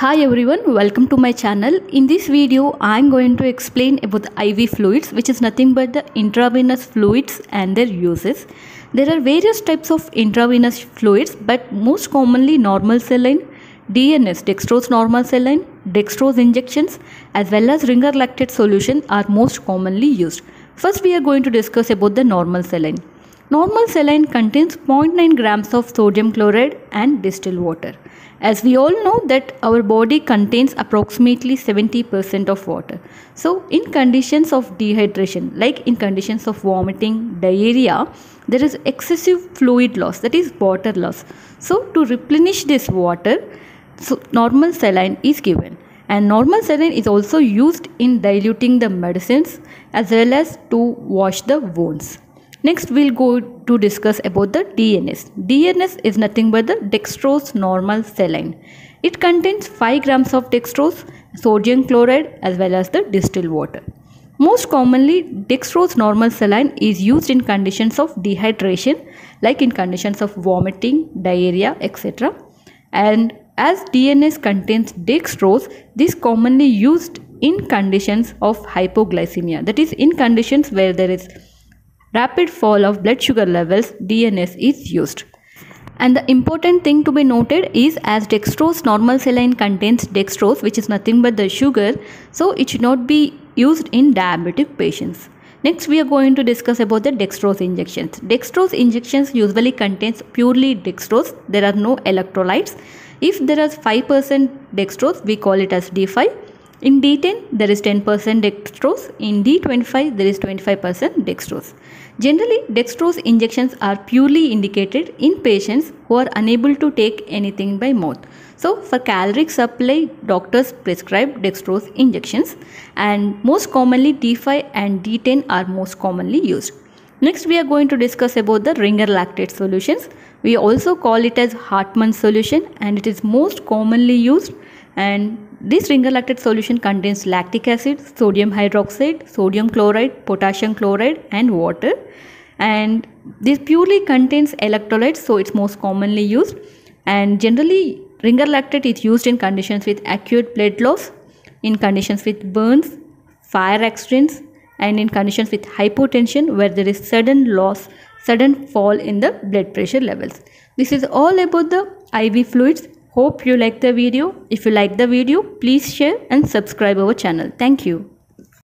Hi everyone, welcome to my channel. In this video, I am going to explain about IV fluids, which is nothing but the intravenous fluids and their uses. There are various types of intravenous fluids, but most commonly normal saline, DNS, dextrose normal saline, dextrose injections, as well as ringer lactate solution are most commonly used. First, we are going to discuss about the normal saline. Normal saline contains 0.9 grams of sodium chloride and distilled water. As we all know that our body contains approximately 70% of water. So in conditions of dehydration like in conditions of vomiting, diarrhea, there is excessive fluid loss that is water loss. So to replenish this water, so normal saline is given and normal saline is also used in diluting the medicines as well as to wash the wounds. Next, we'll go to discuss about the DNS. DNS is nothing but the dextrose normal saline. It contains 5 grams of dextrose, sodium chloride as well as the distilled water. Most commonly, dextrose normal saline is used in conditions of dehydration like in conditions of vomiting, diarrhea, etc. And as DNS contains dextrose, this commonly used in conditions of hypoglycemia. That is in conditions where there is rapid fall of blood sugar levels, DNS is used. And the important thing to be noted is as dextrose normal saline contains dextrose which is nothing but the sugar so it should not be used in diabetic patients. Next we are going to discuss about the dextrose injections. Dextrose injections usually contains purely dextrose. There are no electrolytes. If there is 5% dextrose we call it as D5 in D10 there is 10% dextrose, in D25 there is 25% dextrose. Generally dextrose injections are purely indicated in patients who are unable to take anything by mouth. So for caloric supply doctors prescribe dextrose injections and most commonly D5 and D10 are most commonly used. Next we are going to discuss about the ringer lactate solutions. We also call it as Hartmann solution and it is most commonly used and this ringer lactate solution contains lactic acid, sodium hydroxide, sodium chloride, potassium chloride and water and this purely contains electrolytes so it's most commonly used and generally ringer lactate is used in conditions with acute blood loss, in conditions with burns, fire accidents and in conditions with hypotension where there is sudden loss, sudden fall in the blood pressure levels. This is all about the IV fluids Hope you like the video. If you like the video, please share and subscribe our channel. Thank you.